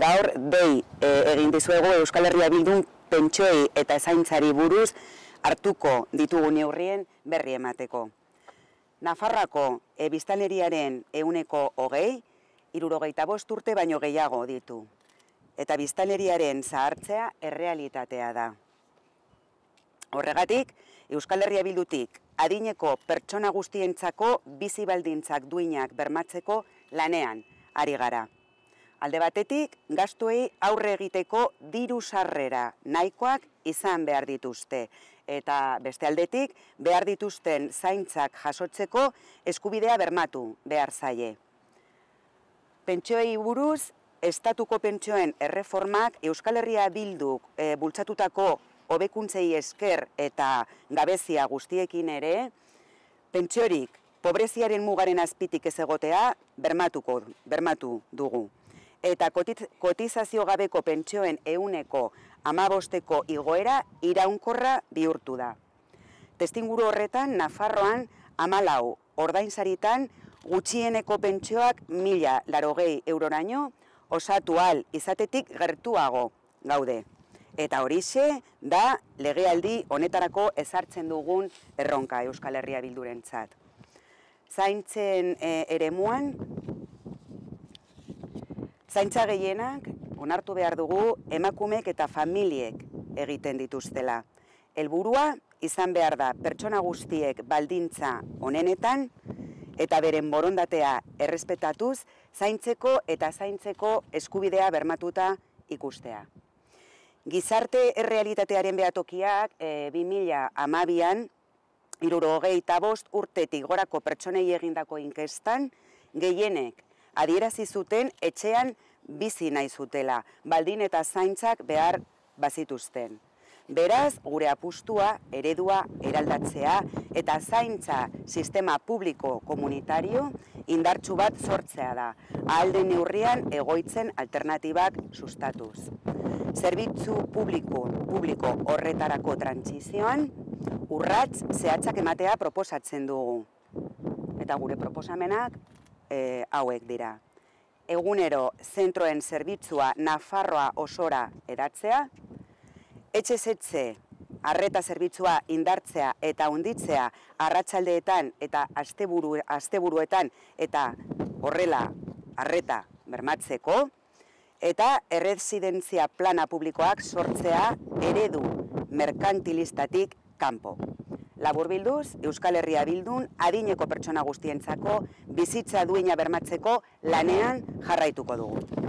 gaur dei e, egin dizuegu Euskal Herria Bildun pentsoi eta zaintzari buruz hartuko ditugu neurrien berri emateko. Nafarrako e, biztaneriaren euneko hogei, irurogeita bost urte baino gehiago ditu. Eta biztaneriaren zahartzea errealitatea da. Horregatik, Euskal Herria Bildutik adineko pertsona guztientzako bizi baldintzak duinak bermatzeko lanean ari gara. Alde batetik, gastuei aurre egiteko diru sarrera nahikoak izan behar dituzte. Eta beste aldetik, behar dituzten zaintzak jasotzeko eskubidea bermatu behar zaie. Pentsioei buruz, estatuko pentsioen erreformak Euskal Herria bilduk e, bultzatutako hobekuntzei esker eta gabezia guztiekin ere, pentsiorik pobreziaren mugaren azpitik ez egotea bermatuko, bermatu dugu eta kotizazio gabeko pentsioen euneko amabosteko igoera iraunkorra bihurtu da. Testinguru horretan, Nafarroan amalau ordainsaritan gutxieneko pentsioak mila larogei euroraino osatu al izatetik gertuago gaude. Eta horixe da legealdi honetarako ezartzen dugun erronka Euskal Herria bildurentzat. Zaintzen e, eremuan, Zaintza gehienak, onartu behar dugu, emakumek eta familiek egiten dituztela. Helburua izan behar da pertsona guztiek baldintza onenetan eta beren borondatea errespetatuz zaintzeko eta zaintzeko eskubidea bermatuta ikustea. Gizarte errealitatearen behatokiak e, 2000 amabian, iruro hogeita bost urtetik gorako pertsonei egindako inkestan, gehienek adierazi zuten etxean bizi nahi zutela, baldin eta zaintzak behar bazituzten. Beraz, gure apustua, eredua, eraldatzea eta zaintza sistema publiko komunitario indartsu bat sortzea da, alde neurrian egoitzen alternatibak sustatuz. Zerbitzu publiko, publiko horretarako trantzizioan, urratz zehatzak ematea proposatzen dugu. Eta gure proposamenak e, hauek dira egunero zentroen zerbitzua Nafarroa osora edatzea, etxe zetze arreta zerbitzua indartzea eta unditzea arratsaldeetan eta asteburu, asteburuetan eta horrela arreta bermatzeko, eta errezidentzia plana publikoak sortzea eredu merkantilistatik kanpo. Labur bilduz, Euskal Herria bildun, adineko pertsona guztientzako, bizitza duina bermatzeko lanean jarraituko dugu.